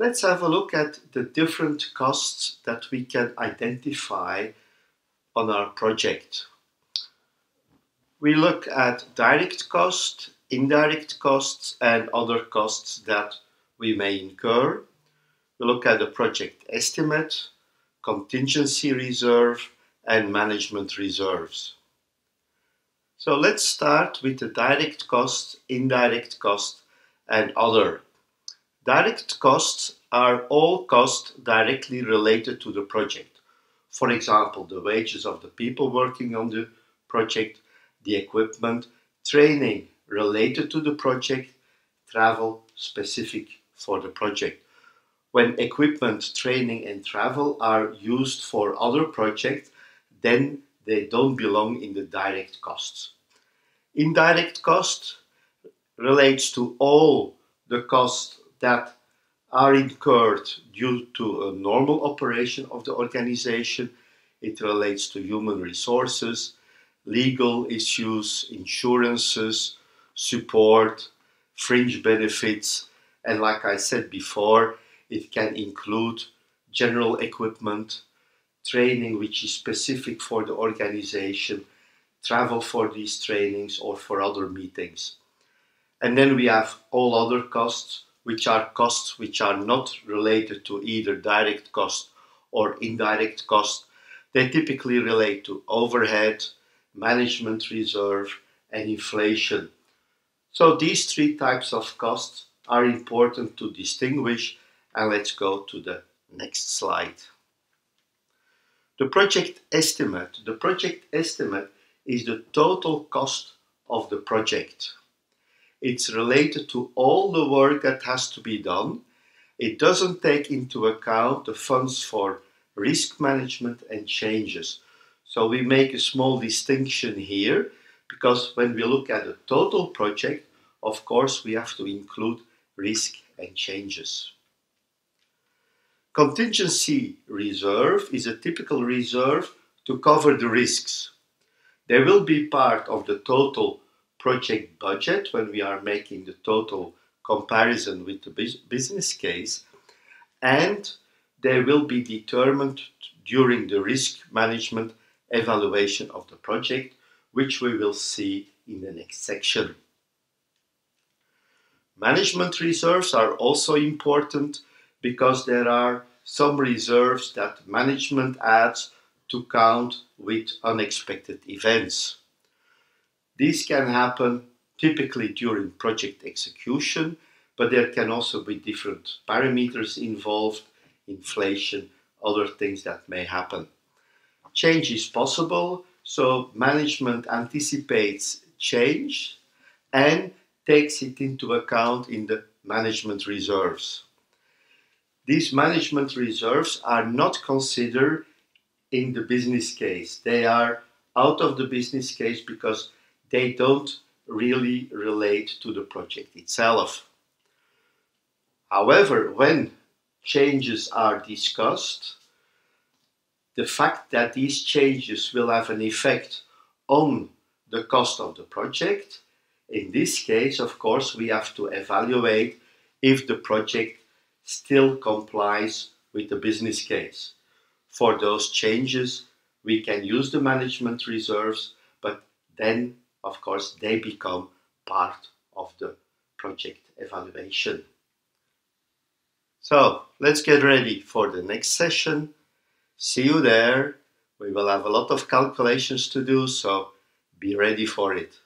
Let's have a look at the different costs that we can identify on our project. We look at direct cost, indirect costs, and other costs that we may incur. We look at the project estimate, contingency reserve, and management reserves. So let's start with the direct cost, indirect cost, and other. Direct costs are all costs directly related to the project. For example, the wages of the people working on the project, the equipment, training related to the project, travel specific for the project. When equipment, training, and travel are used for other projects, then they don't belong in the direct costs. Indirect cost relates to all the costs that are incurred due to a normal operation of the organization. It relates to human resources, legal issues, insurances, support, fringe benefits, and like I said before, it can include general equipment, training which is specific for the organization, travel for these trainings or for other meetings. And then we have all other costs, which are costs which are not related to either direct cost or indirect cost. They typically relate to overhead, management reserve, and inflation. So these three types of costs are important to distinguish and let's go to the next slide. The project estimate. The project estimate is the total cost of the project. It's related to all the work that has to be done. It doesn't take into account the funds for risk management and changes. So we make a small distinction here because when we look at the total project, of course, we have to include risk and changes. Contingency reserve is a typical reserve to cover the risks. They will be part of the total project budget when we are making the total comparison with the business case, and they will be determined during the risk management evaluation of the project, which we will see in the next section. Management reserves are also important because there are some reserves that management adds to count with unexpected events. These can happen typically during project execution, but there can also be different parameters involved, inflation, other things that may happen. Change is possible, so management anticipates change and takes it into account in the management reserves. These management reserves are not considered in the business case. They are out of the business case because they don't really relate to the project itself. However, when changes are discussed, the fact that these changes will have an effect on the cost of the project, in this case, of course, we have to evaluate if the project still complies with the business case. For those changes, we can use the management reserves, but then, of course, they become part of the project evaluation. So let's get ready for the next session. See you there. We will have a lot of calculations to do, so be ready for it.